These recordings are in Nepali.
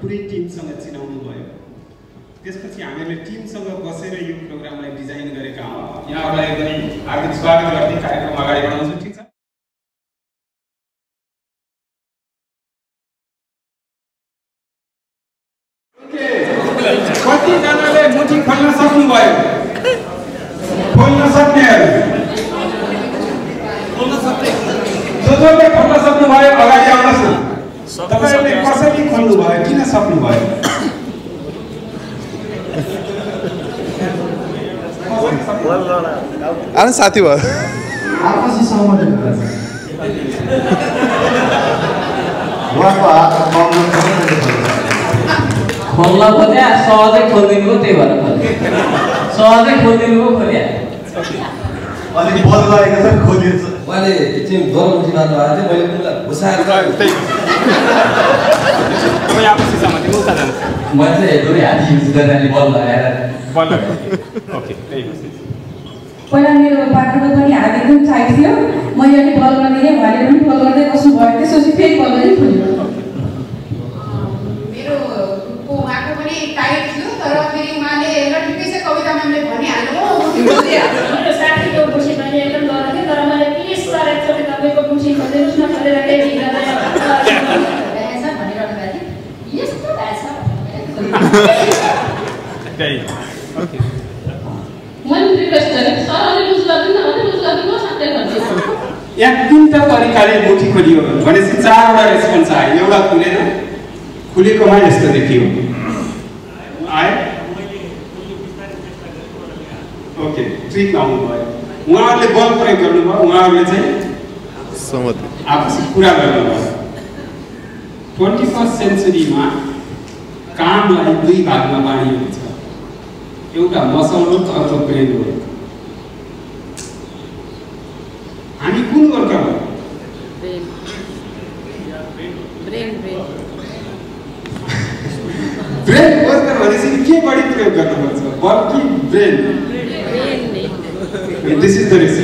पुरै टिमसँग चिनाउनु भयो। त्यसपछि हामीहरूले टिमसँग बसेर यो प्रोग्रामलाई डिजाइन गरेका हौँ यहाँहरूलाई एकदमै हार्दिक स्वागत गर्दै कार्यक्रम अगाडि बढाउँछु ठिक छ? कतिजनाले मुठी खोल्न सक्नुभयो? खोल्न सक्नेहरू? जो जसले खोल्न सक्नुभयो? अगाडि आउनुहोस् न। तपाईँहरूले कसरी खोल्नुभयो? किन सक्नुभयो? आउनु साथी भयो। आपसी सहमति भएर उहाँको हात खोल्न खोज्या सहजै खोलिदिनु त्यही भएर सहजै खोलिदिनु खोल्या। अलिक बल लागेको छ खोलिएछ उहाँले एकछिन गरम उठी भएको थियो मैले उनलाई घुसाएर पहिला मेरो पार्टीको पनि हात एकदम टाइट थियो मैले अलिक बल गरिदिएँ उहाँले पनि बल गर्दै बस्नु भयो त्यसपछि फेरि बल पनि खोल्यो पनि साथीको एकदम तर न गर्दै भएछ भनिरहनु भएको थियो यस्तो भन्छु यहाँ तिनवटा तरिकाले मुठी खोलियो भनेपछि चारवटा रेस्पोन्स आयो एउटा खुलेन खुलेकोमा यस्तो देखियो ओके ट्रिक आउनुभयो उहाँहरूले बल प्रयोग गर्नुभयो उहाँहरूले चाहिँ आपसी कुरा गर्नुभयो ट्वेन्टी फर्स्ट सेन्चुरीमा कामलाई दुई भागमा बाँडिएको छ। एउटा मसल वर्क अर्को ब्रेन वर्क हामी कुन वर्कर हो ब्रेन वर्कर भनेपछि के बढी प्रयोग गर्नुपर्छ? बल कि brain this is the receive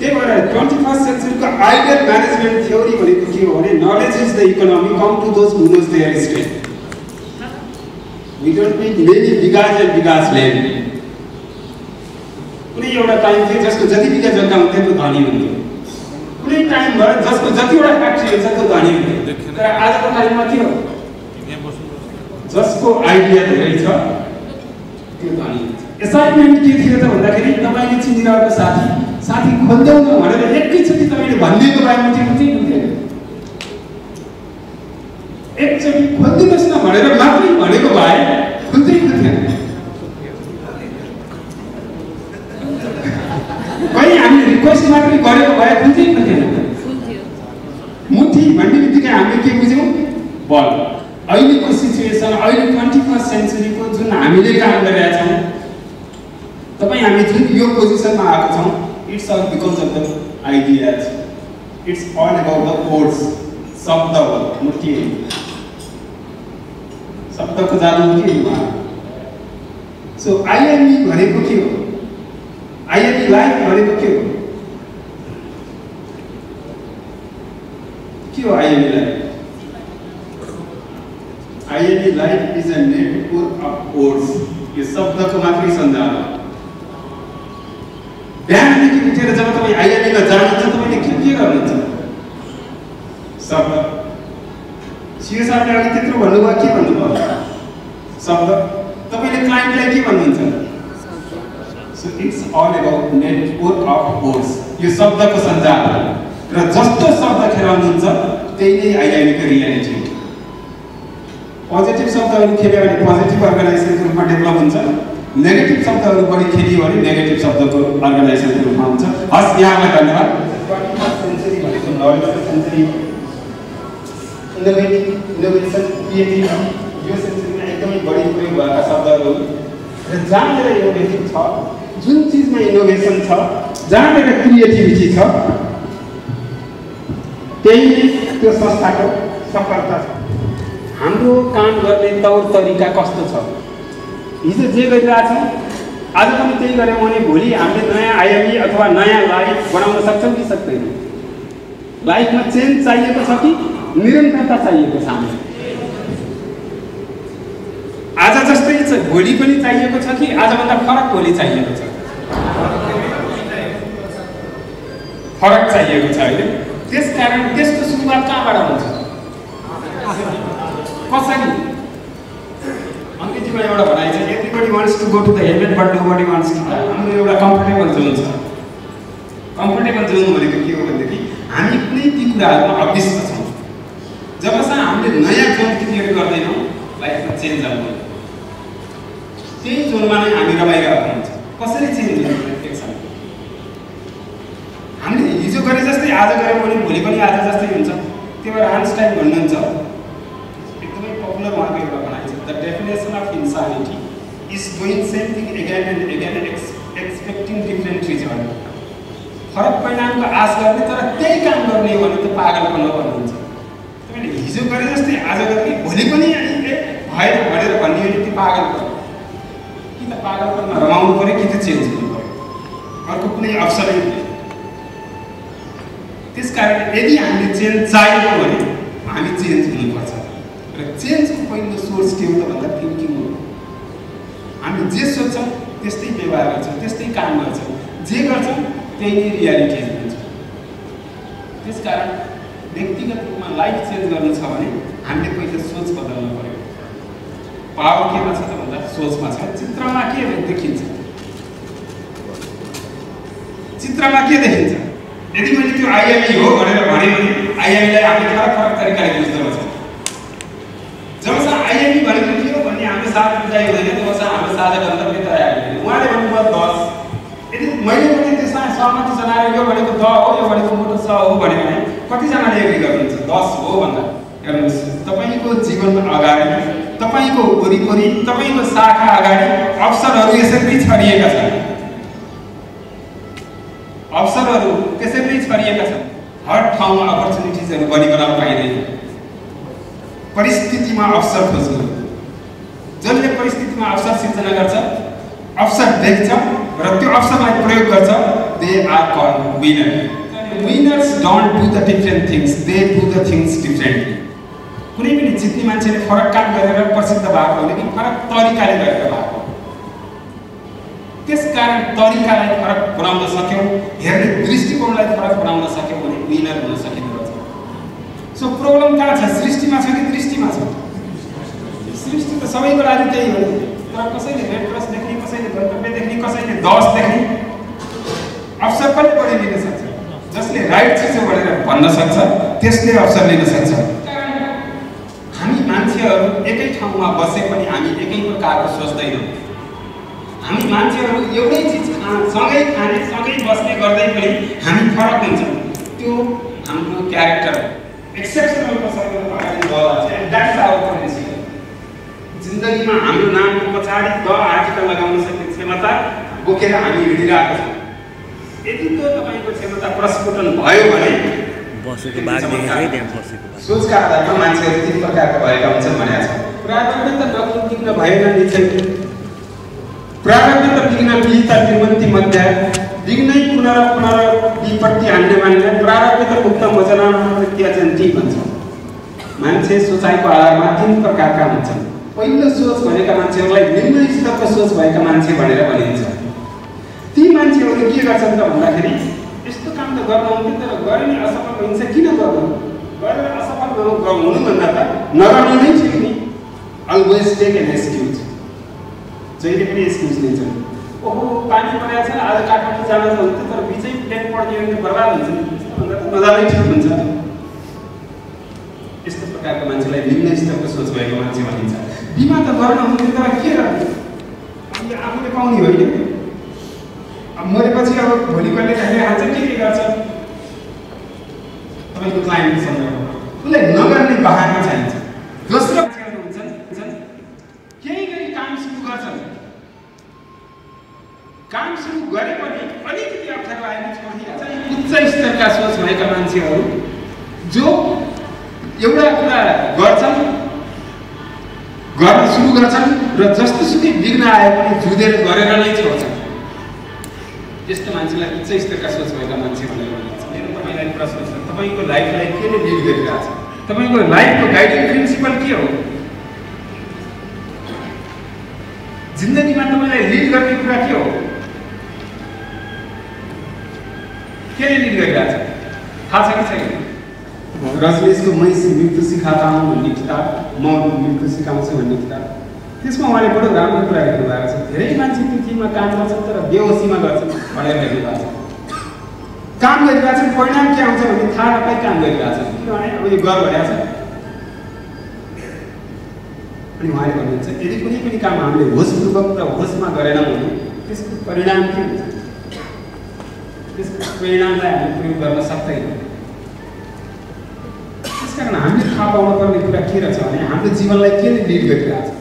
त्यही भएर ट्वेन्टी फर्स्ट सेन्चुरीको आइडियल म्यानेजमेन्ट थ्योरी भनेको के हो भने knowledge is the economy come to those who knows their state we don't need many विकास एन्ड विकास कुनै एउटा टाइम थियो जसको जति बिघा जग्गा हुन्थ्यो त्यो धनी हुन्थ्यो। कुनै टाइम भयो जसको जतिवटा फ्याक्ट्री हुन्छ त्यो धनी हुन्थ्यो। तर आजको टाइममा के हो? जसको आइडिया धेरै छ त्यो धनी हुन्छ एक्साइटमेन्ट के थियो त भन्दाखेरि तपाईँले चिनिरहेको साथी साथी खोलिदेऊ भनेर एकैचोटि तपाईँले भनिदिएको भए मुठी मुठी हुन्थेन एकचोटि खोलिदिनुहोस् न भनेर मात्रै भनेको भए खुल्दै खुल्थेन कहीँ हामीले रिक्वेस्ट मात्रै गरेको भए खुल्दै खुल्थेन मुठी भन्ने बित्तिकै हामीले के बुझ्यौँ बल अहिलेको सिचुएसन अहिले ट्वेन्टी फर्स्ट सेन्चुरीको जुन हामीले काम गरिरहेका छौँ तपाईँ हामी जुन यो पोजिसनमा आएको छौँ it's all because of the ideas it's all about the codes शब्द हो मुठी के हो उहाँ। सो आइएमई भनेको के हो? आइएमई लाइफ भनेको के हो? के हो IME life IME life is a network of codes यो शब्दको मात्रै सञ्जाल हो। बिहानदेखि उठेर जब तपाईँ आइएमईमा जानुहुन्छ तपाईँले के के गर्नुहुन्छ? शब्द। सिओ साहबले अघि त्यत्रो भन्नुभयो के भन्नुभयो? शब्द। तपाईँले क्लाइन्टलाई के भन्नुहुन्छ? So it's all about network of course यो शब्दको सञ्जाल र जस्तो शब्द खेलाउनुहुन्छ त्यही नै आइआइबीको रियालिटी हो। पोजिटिभ शब्दहरू खेल्यो भने पोजिटिभ अर्गनाइजेसनको रूपमा डेभलप हुन्छ। नेगेटिभ शब्दहरू बढी खेलियो भने नेगेटिभ शब्दको अर्गनाइजेसनको रूपमा हुन्छ। हस् यहाँलाई धन्यवाद। Century century innovative innovation creative यो सेन्चुरीमा बढी प्रयोग भएका शब्दहरू र जहाँनिर इनोभेटिभ छ जुन चिजमा इनोभेसन छ जहाँनिर क्रिएटिभिटी छ त्यही त्यो संस्थाको सफलता छ। हाम्रो काम गर्ने तौर तरिका कस्तो छ? हिजो जे गरिरहेछौँ आज पनि त्यही गऱ्यौँ भने भोलि हामीले नयाँ आइएमई अथवा नयाँ लाइफ बनाउन सक्छौँ कि सक्दैनौँ? लाइफमा चेन्ज चाहिएको छ कि निरन्तरता चाहिएको छ हामीलाई आज जस्तै छ भोलि पनि चाहिएको छ कि आजभन्दा फरक भोलि चाहिएको छ? फरक चाहिएको छ अहिले। त्यस कारण त्यसको सुरुवात कहाँबाट हुन्छ? कसरी? अङ्ग्रेजीमा एउटा भनाइ छ everybody wants to go to the heaven but nobody wants to हाम्रो एउटा कम्फर्टेबल जोन छ। कम्फर्टेबल जोन भनेको के हो भनेदेखि हामी कुनै ती कुराहरूमा अभ्यस्त छौँ। जबसम्म हामीले नयाँ जोन क्रिएट गर्दैनौँ लाइफमा चेन्ज आउँदैन त्यही जोनमा नै हामी रमाइरहेको हुन्छ। कसरी चेन्ज हुन्छ एकछिन हामीले हिजो गरे जस्तै आज गऱ्यौँ भने भोलि पनि आज जस्तै हुन्छ। त्यही भएर आइन्स्टाइन भन्नुहुन्छ। एकदमै पपुलर उहाँको एउटा भनाइ छ। The definition of insanity is doing same thing again and again ex expecting different result फरक परिणामको आश गर्ने तर त्यही काम गर्ने हो भने त पागलपन भन्नुहुन्छ। तपाईँले हिजो गरे जस्तै आज गर्ने भोलि पनि भएन भनेर भन्ने त्यो त पागलपनमा रमाउनु पऱ्यो कि त चेन्ज हुनु पऱ्यो? अर्को कुनै अवसरै हुँदैन। त्यस कारण यदि हामीले चेन्ज चाहियो भने हामी चेन्ज हुनुपर्छ। र चेन्जको पहिलो सोर्स के हो त भन्दा थिङ्किङ हो। हामी जे सोच्छौँ त्यस्तै व्यवहार गर्छौँ त्यस्तै काम गर्छौँ। जे गर्छौँ त्यही नै रियालिटी हुन्छ। त्यस कारण व्यक्तिगत रूपमा लाइफ चेन्ज गर्नु छ भने हामीले पहिला सोच बदल्नु पऱ्यो। पावर केमा छ त? भन्दा छ चित्रमा के देखिन्छ चित्रमा के देखिन्छ यदि मैले त्यो आइएमई हो भनेर भने आइएमईलाई हामीले फरक फरक तरिकाले बुझ्दो रहेछ जबसम्म आइएमई भनेको के हो भन्ने हाम्रो साथ बुझाइ हुँदैन तबसम्म हाम्रो साझा गन्तव्य तय आइपुग्दैन उहाँले भन्नुभयो दस यदि मैले पनि त्यसमा सहमति यो भनेको द हो यो भनेको मोटो हो भने कतिजनाले गर्नुहुन्छ हो तपाईँको जीवन अगाडि तपाईँको वरिपरि तपाईँको शाखा अगाडि अवसरहरू यसरी छरिएका छन्। अवसरहरू त्यसरी छरिएका छन्। हर ठाउँमा अपर्च्युनिटिजहरू बढी बनाउन पाइँदैन परिस्थितिमा अवसर खोज्नु। जसले परिस्थितिमा अवसर सिर्जना गर्छ अवसर देख्छ र त्यो अवसरलाई प्रयोग गर्छ they are called winner winners don't do the different things they do the things differently कुनै पनि जित्ने मान्छेले फरक काम गरेर प्रसिद्ध भएको हो कि फरक तरिकाले गरेर भएको त्यस कारण तरिकालाई फरक बनाउन सक्यौँ हेर्ने दृष्टिकोणलाई फरक बनाउन सक्यौँ भने विनर हुन सकिँदो रहेछ सो प्रब्लम कहाँ छ? सृष्टिमा छ कि दृष्टिमा छ? सृष्टि त सबैको लागि त्यही हो तर कसैले रेड क्रस देख्ने कसैले गन्तव्य देख्ने कसैले दस देख्ने अवसर पनि बढी लिन सक्छ। जसले राइट चिज भनेर भन्न सक्छ त्यसले अवसर लिन सक्छ। मान्छेहरू एकै ठाउँमा बसे पनि हामी एकै प्रकारको सोच्दैनौँ। हामी मान्छेहरू एउटै चिज खा सँगै खाने सँगै बस्ने गर्दै पनि हामी फरक हुन्छौँ। त्यो हाम्रो क्यारेक्टर जिन्दगीमा हाम्रो नामको पछाडि द आर्टिकल लगाउन सक्ने क्षमता बोकेर हामी हिँडिरहेको छौँ। यदि त्यो तपाईँको क्षमता प्रस्फुटन भयो भने बसेको बाघ देखेको है त्यहाँ बसेको सोचका आधारमा मान्छेहरू तिन प्रकारका भएका हुन्छन् भनेको छ प्रारम्भ त नकुन्दिन भएन निश्चय प्रारब्ध त विघ्न विहिता विमन्ति मध्य विघ्नै पुनर पुनर विपत्ति हान्ने मान्ने प्रारब्ध त मुक्त मोचना त्यजन्ती भन्छ मान्छे सोचाइको आधारमा तिन प्रकारका हुन्छन्। पहिलो सोच भनेका मान्छेहरूलाई निम्न स्तरको सोच भएका मान्छे भनेर भनिन्छ। ती मान्छेहरू के गर्छन् त भन्दाखेरि यस्तो काम त गर्न हुन्थ्यो तर गरे नि असफल भइन्छ किन गर्नु गरेर असफल हुनुभन्दा त नगर्नु नै ठिक नि अलवेज टेक एन एक्सक्युज जहिले पनि एक्सक्युज लिन्छन् ओहो पानी परेको छ आज काठमाडौँ जान त हुन्थ्यो तर बिचै प्लेन पड्कियो भने बर्बाद हुन्छ नि भन्दा त नजानै ठिक हुन्छ यस्तो प्रकारको मान्छेलाई निम्न स्तरको सोच भएको मान्छे भनिन्छ बिमा त गर्न हुन्थ्यो तर के गर्ने आफूले पाउने होइन मरेपछि अब भोलि कहिले खाने हाल्छ के के गर्छ? तपाईँको क्लाइन्टको सन्दर्भमा उसलाई नगर्ने बाहना चाहिन्छ। दोस्रो हुन्छन् केही गरी काम सुरु गर्छन्। काम सुरु गरे पनि अलिकति अप्ठ्यारो आएर छोडिहाल्छ। उच्च स्तरका सोच भएका मान्छेहरू जो एउटा कुरा गर्छन् गर्न सुरु गर्छन् र जस्तो सुकै विघ्न आए पनि जुधेर गरेर नै छोड्छ त्यस्तो मान्छेलाई उच्च स्तरका सोच भएका मान्छेहरूलाई भनिन्छ मेरो तपाईँलाई प्रश्न छ तपाईँको लाइफलाई के ले लिड गरिरहेको छ तपाईँको लाइफको गाइडिङ प्रिन्सिपल के हो जिन्दगीमा तपाईँलाई लिड गर्ने कुरा के हो केले लिड गरिरहेको छ थाहा छ कि छैन रजनीशको मै मृत्यु सिकाता हूँ भन्ने किताब म मृत्यु सिकाउँछु भन्ने किताब त्यसमा उहाँले बडो राम्रो कुरा लेख्नु भएको छ। धेरै मान्छे पृथ्वीमा काम गर्छन् तर बेहोसीमा गर्छन् भनेर लेख्नु भएको छ। काम गरिरहेको छ परिणाम के आउँछ भन्ने थाहा नपाइ काम गरिरहेको छ किनभने अब यो गर भइरहेको छ। अनि उहाँले भन्नुहुन्छ यदि कुनै पनि काम हामीले होसपूर्वक र होसमा गरेनौँ भने त्यसको परिणाम के हुन्छ? त्यसको परिणामलाई हामीले प्रयोग गर्न सक्दैनौँ। त्यसकारण हामीले थाहा पाउनु पर्ने कुरा के रहेछ भने हाम्रो जीवनलाई के लिड गरिरहेको छ?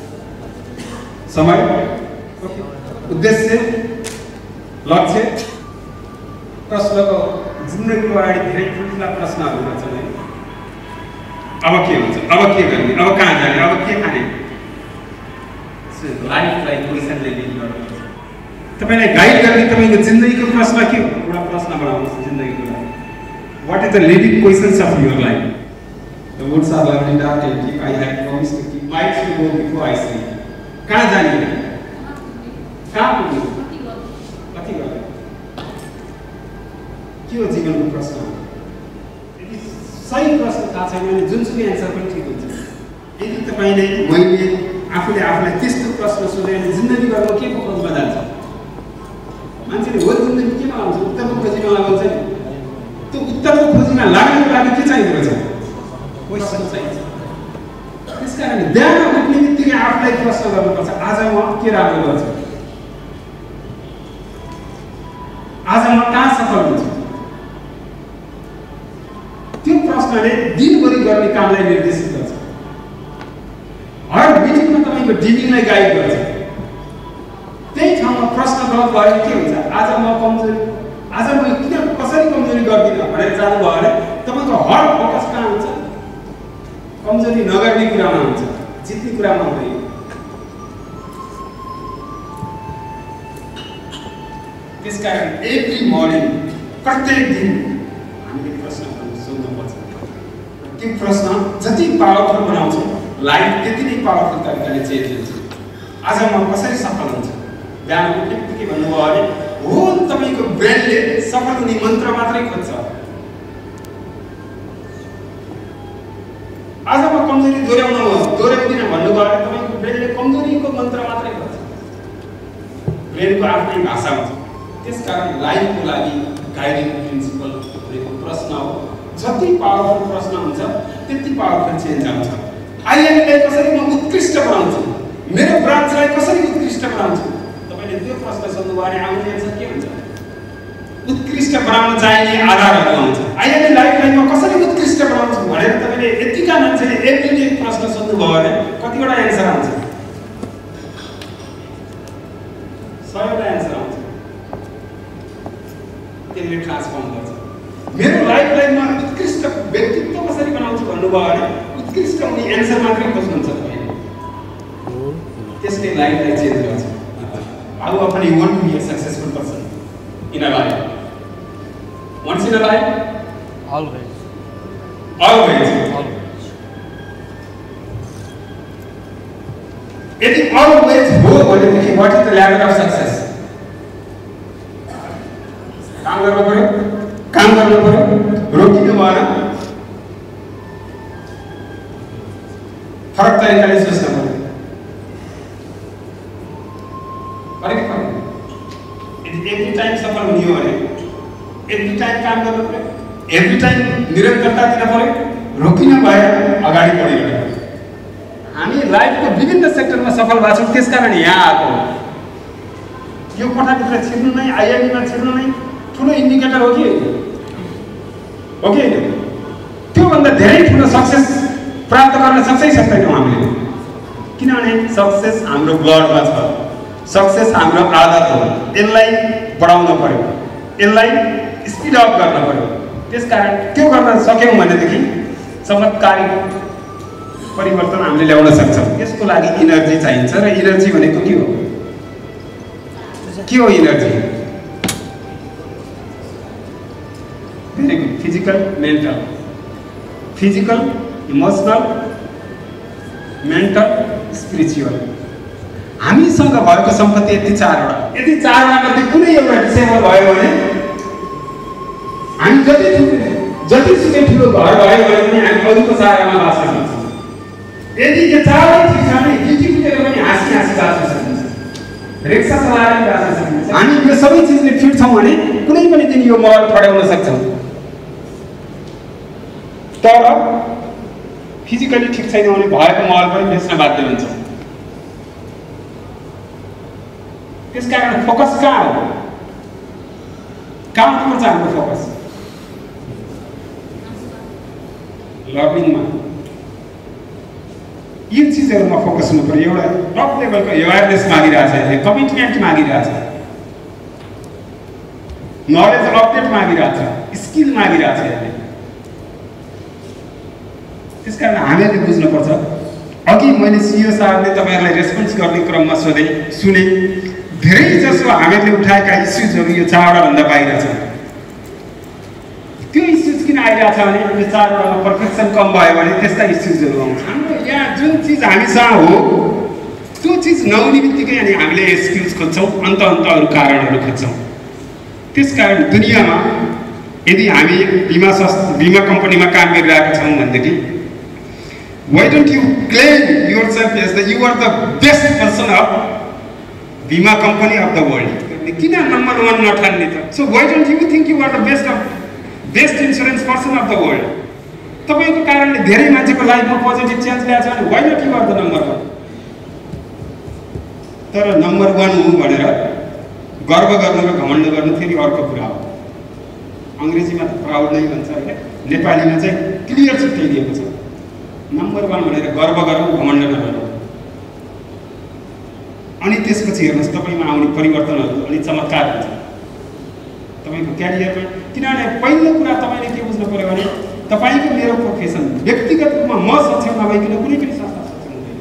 समय। उद्देश्य लक्ष्य प्रश्नको जिन्दगीको अगाडि धेरै ठुल्ठुला प्रश्नहरू रहेछन् है अब के हुन्छ? अब के गर्ने? अब कहाँ जाने? अब के खाने? लाइफलाई क्वेसनले गर्नुपर्छ। तपाईँलाई गाइड गर्ने तपाईँको जिन्दगीको प्रश्न के हो? एउटा प्रश्न बनाउनुहोस् जिन्दगीको लागि what is the leading questions of your life The woods are lovely dark and deep. I had promised to keep my to go before I sleep. कहाँ जाने कहाँ पुग्नु कति गर्ने के हो जीवनको प्रश्न यदि सही प्रश्न थाहा छैन भने जुनसुकै एन्सर पनि ठिक हुन्छ यदि तपाईँले मैले आफूले आफूलाई त्यस्तो प्रश्न सोधेँ भने जिन्दगीभर म के को खोजमा जान्छ मान्छेले हो जिन्दगी केमा आउँछ उत्तरको खोजीमा लगाउँछ नि त्यो उत्तरको खोजीमा लाग्नको लागि के चाहिँदो रहेछ क्वेसन चाहिन्छ त्यस कारण बिहान बित्तिकै आफूलाई प्रश्न गर्नुपर्छ आज म के राम्रो गर्छु आज म कहाँ सफल हुन्छु त्यो प्रश्नले दिनभरि गर्ने कामलाई निर्देशित गर्छ हर मिटिङमा तपाईँको डिलिङलाई गाइड गर्छ त्यही ठाउँमा प्रश्न गलत भयो के हुन्छ आज म कमजोरी आज म किन कसरी कमजोरी गर्दिनँ भनेर जानुभयो भने तपाईँको हर फोकस कहाँ हुन्छ कमजोरी नगर्ने कुरामा हुन्छ जित्ने कुरामा हुँदैन त्यसकारण एभ्री मर्निङ प्रत्येक दिन हामीले प्रश्नहरू सोध्नुपर्छ त्यो प्रश्न जति पावरफुल बनाउँछ लाइफ त्यति नै पावरफुल तरिकाले चेन्ज हुन्छ। आज म कसरी सफल हुन्छ? बिहान उठ्ने बित्तिकै भन्नुभयो भने हो तपाईँको ब्रेनले सफल हुने मन्त्र मात्रै खोज्छ। कमजोरी दोहोऱ्याउनु दोहोऱ्याउँदिनँ भन्नुभयो भने तपाईँको ब्रेनले कमजोरीको मन्त्र मात्रै खोज्छ ब्रेनको आफ्नै भाषा हुन्छ त्यसकारण लाइफको लागि गाइडिङ प्रिन्सिपल भनेको प्रश्न हो जति पावरफुल प्रश्न हुन्छ त्यति पावरफुल चेन्ज आउँछ आइएमलाई कसरी म उत्कृष्ट बनाउँछु मेरो ब्रान्चलाई कसरी उत्कृष्ट बनाउँछु तपाईँले त्यो प्रश्न सोध्नुभयो भने आउने एन्सर के हुन्छ उत्कृष्ट बनाउन चाहिने आधारहरू आउँछ आइएमए लाइफलाई म कसरी उत्कृष्ट बनाउँछु भनेर तपाईँले यतिका मान्छेले एभ्रिडे प्रश्न सोध्नुभयो भने कतिवटा एन्सर आउँछ सयवटा एन्सर आउँछ त्यसले ट्रान्सफर्म गर्छ मेरो लाइफलाई म उत्कृष्ट व्यक्तित्व कसरी बनाउँछु भन्नुभयो भने उत्कृष्ट हुने एन्सर मात्रै खोज्नुहुन्छ तपाईँले त्यसले लाइफलाई चेन्ज गर्छ often you want to be a successful person. In a life? Once in a life? Always. Always. Always. यदि always हो भनेदेखि what is the ladder of success? काम गर्नु पर्यो काम गर्नु पर्यो रोकिनु भएन फरक तरिकाले सोच्नु पर्यो फरक। पर्यो यदि एभ्री टाइम सफल हुने हो भने एभ्री टाइम काम गर्नु पर्यो एभ्री टाइम निरन्तरता दिन पर्यो रोकिन भएर अगाडि बढिरह्यो हामी लाइफको विभिन्न सेक्टरमा सफल भएको छौँ त्यसकारण यहाँ आएको यो कोठाभित्र छिर्नु नै आइएमईमा छिर्नु नै ठुलो इन्डिकेटर हो कि? हो कि? त्योभन्दा धेरै ठुलो सक्सेस प्राप्त गर्न सक्छै सक्दैनौँ हामीले। किनभने सक्सेस हाम्रो ब्लडमा छ। सक्सेस हाम्रो आदत हो। यसलाई बढाउन पर्यो। यसलाई स्पिड अप गर्न पर्यो। त्यसकारण त्यो गर्न सक्यौँ भनेदेखि चमत्कारिक परिवर्तन हामीले ल्याउन सक्छौँ। यसको लागि इनर्जी चाहिन्छ र इनर्जी भनेको के हो? के हो energy very good physical mental physical emotional mental spiritual हामीसँग भएको सम्पत्ति यति चारवटा। यदि चारवटा मध्ये कुनै एउटा डिसेबल भयो भने हामी जति जतिसुकै ठुलो घर भयो भने पनि हामी अरूको चारामा बाँच्न सक्छौँ यदि यो चारै चिज भने गिटी कुटेर पनि हाँसी हाँसी बाँच्न सकिन्छ रिक्सा चलाएर पनि बाँच्न सकिन्छ हामी यो सबै चिजले फिट छौँ भने कुनै पनि दिन यो महल ठड्याउन सक्छौँ। तर फिजिकली ठिक छैन भने भएको महल पनि बेच्न बाध्य हुन्छ। त्यसकारण फोकस कहाँ हो? कहाँ हुनुपर्छ हाम्रो फोकस लर्निङमा यी चिजहरूमा फोकस हुनु पऱ्यो एउटा टप लेभलको एवेरनेस मागिरहेछ यसले कमिटमेन्ट मागिरहेछ नलेज अपडेट मागिरहेछ स्किल मागिरहेछ यसले त्यस कारण हामीहरूले बुझ्नुपर्छ अघि मैले सिओ साहबले तपाईँहरूलाई रेस्पोन्स गर्ने क्रममा सोधेँ सुने धेरै जसो हामीहरूले उठाएका इस्युजहरू यो चारवटाभन्दा बाहिर छ त्यो इस्युज किन आइरहेछ भने यो चारवटामा पर्फेक्सन कम भयो भने त्यस्ता इस्युजहरू आउँछ हाम्रो यहाँ जुन चिज हामीसँग हो त्यो चिज नहुने बित्तिकै अनि हामीले एक्सक्युज खोज्छौँ अन्त अन्त अरू कारणहरू खोज्छौँ। त्यस कारण दुनियाँमा यदि हामी बिमा संस्था बिमा कम्पनीमा काम गरिरहेका छौँ भनेदेखि why don't you claim yourself as the you are the best person of बिमा कम्पनी अफ द वर्ल्ड किन नम्बर वान नठान्ने त? So why don't you think you are the best of best insurance person of the world तपाईँको कारणले धेरै मान्छेको लाइफमा पोजिटिभ चेन्ज ल्याएको छ भने आर द नम्बर वान तर नम्बर वान हो भनेर गर्व गर्नु र घमण्ड गर्नु फेरि अर्को कुरा हो। अङ्ग्रेजीमा त प्राउड नै भन्छ होइन नेपालीमा चाहिँ क्लियर छुट्याइदिएको छ। नम्बर वान भनेर गर्व गरौँ घमण्ड नगरौँ अनि त्यसपछि हेर्नुहोस् तपाईँमा आउने परिवर्तनहरू अनि चमत्कार हुन्छ। तपाईँको क्यारियरमा किनभने पहिलो कुरा तपाईँले के बुझ्नु पऱ्यो भने तपाईँको मेरो प्रोफेसन व्यक्तिगत रूपमा म सक्षम नभइकन कुनै पनि संस्था सक्षम हुँदैन।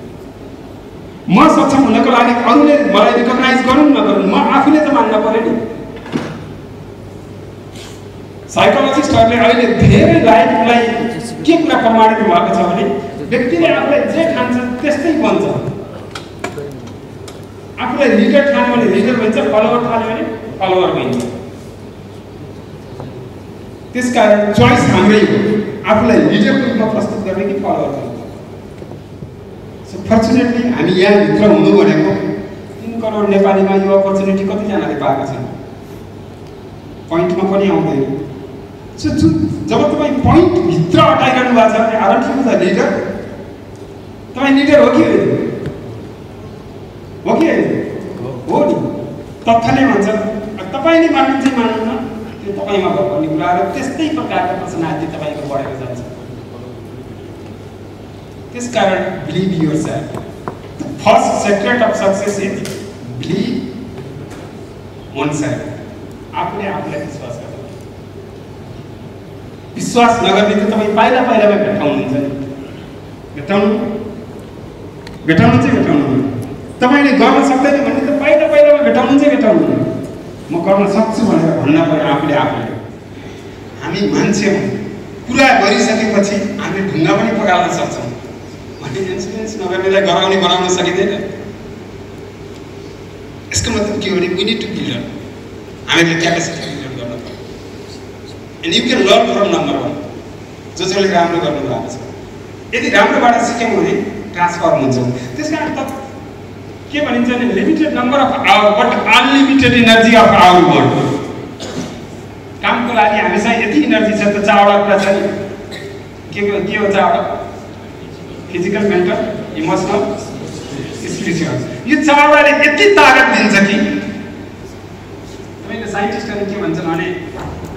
म सक्षम हुनको लागि अरूले मलाई रिकगनाइज गरौँ नगरौँ म आफूले त मान्न पऱ्यो नि साइकोलोजिस्टहरूले अहिले धेरै लाइफलाई के कुरा प्रमाणित भएको छ भने व्यक्तिले आफूलाई जे ठान्छ त्यस्तै बन्छ। आफूलाई लिडर ठान्यो भने लिडर भन्छ फलोवर ठान्यो भने फलोवर भइन्छ त्यसकारण चोइस हाम्रै हो। आफूलाई लिडरको रूपमा प्रस्तुत गर्ने कि फलोवर गर्ने? फर्चुनेटली हामी यहाँभित्र हुनु भनेको तिन करोड नेपालीमा यो अपर्च्युनिटी कतिजनाले पाएको छन्? पोइन्टमा पनि आउँदैन। सो जुन जब तपाईँ पोइन्टभित्र अटाइरहनु भएको छ आर ठिक त लिडर तपाईँ लिडर हो कि होइन? हो कि होइन? हो नि। तथ्यले भन्छ। तपाईँले मान्नुहुन्छ मान्नुहुन्न। त्यो तपाईँमा भन्ने कुरा र त्यस्तै प्रकारको पर्सनालिटी तपाईँको बढेर जान्छ। त्यसकारण believe yourself first secret of success is believe oneself आफूले आफूलाई विश्वास गर्नु। विश्वास नगर्ने त तपाईँ पाइला पाइलामा भेट्टाउनुहुन्छ नि। भेट्टाउनु? भेटाउनु चाहिँ भेटाउनु तपाईँले गर्न सक्दैन भने त पाइला पाइलामा भेटाउनु चाहिँ भेटाउनु म गर्न सक्छु भनेर भन्न पऱ्यो आफूले आफूले। हामी मान्छे हौँ। कुरा गरिसकेपछि हामीले ढुङ्गा पनि पगाल्न सक्छौँ। भने इन्सुरेन्स नगर्नेलाई गराउने बनाउन सकिँदैन। यसको मतलब के हो भने वी निड टु बिल्ड हामीले क्यापेसिटी बिल्ड गर्नु and you can learn from number one जो जसले राम्रो गर्नु भएको छ। यदि राम्रोबाट सिक्यौँ भने ट्रान्सफर्म हुन्छ। त्यस कारण त के भनिन्छ भने limited number of hour but unlimited energy of our world कामको लागि हामीसँग यति इनर्जी छ त चारवटा कुरा छ नि के के हो चारवटा फिजिकल मेन्टल इमोसनल स्पिरिचुअल यो चारवटाले यति तागत दिन्छ कि तपाईँको साइन्टिस्टहरू के भन्छन् भने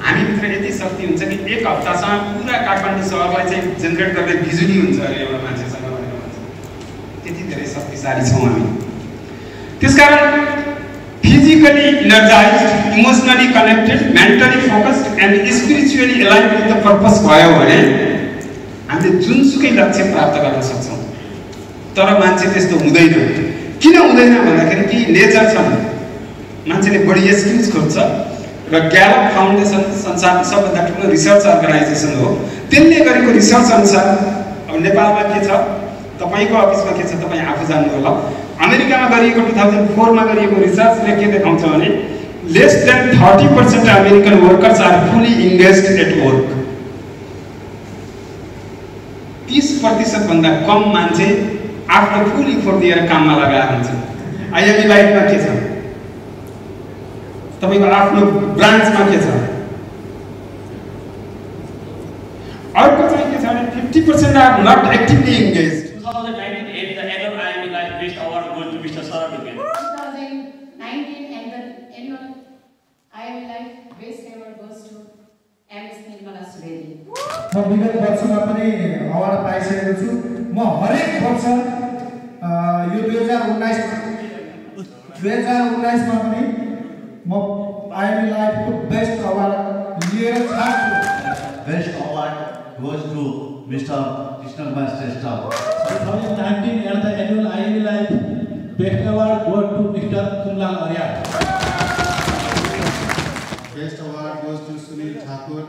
हामीभित्र यति शक्ति हुन्छ कि एक हप्तासम्म पुरा काठमाडौँ सहरलाई चाहिँ जेनेरेट गर्ने बिजुली हुन्छ अरे एउटा मान्छेसँग भनेर भन्छ त्यति धेरै शक्तिशाली छौँ हामी त्यसकारण physically energize emotionally connected mentally focused and spiritually align with the purpose भयो भने हामीले जुनसुकै लक्ष्य प्राप्त गर्न सक्छौँ। तर मान्छे त्यस्तो हुँदैन। किन हुँदैन भन्दाखेरि कि नेचर छन् मान्छेले बढी एक्सक्युज खोज्छ र ग्यालप फाउन्डेसन संसारको सबभन्दा ठुलो रिसर्च अर्गनाइजेसन हो। त्यसले गरेको रिसर्च अनुसार अब नेपालमा के छ? तपाईँको अफिसमा के छ? तपाईँ आफू जान्नु होला अमेरिकामा गरिएको टु थाउजन्ड फोरमा गरिएको रिसर्चले के देखाउँछ भने less than thirty percent American workers are fully engage at work तिस प्रतिशतभन्दा कम मान्छे आफ्नो फुल इफोर्ट दिएर काममा लगाएर हुन्छ आइएमई लाइफमा के छ? तपाईँको आफ्नो ब्रान्चमा के छ? अर्को चाहिँ के छ भने fifty percent are not actively engage म विगत वर्षमा पनि अवार्ड पाइसकेको छु। म हरेक वर्ष यो दुई हजार उन्नाइस दुई हजार उन्नाइसमा पनि म आइमी लाइफको बेस्ट अवार्ड लिएर छाड्छु। Best award goes to mister Krishna Kumar Shrestha. Two thousand nineteen at the annual IME life best award goes to mister Kumlal Arya best award goes to Sunil Thakur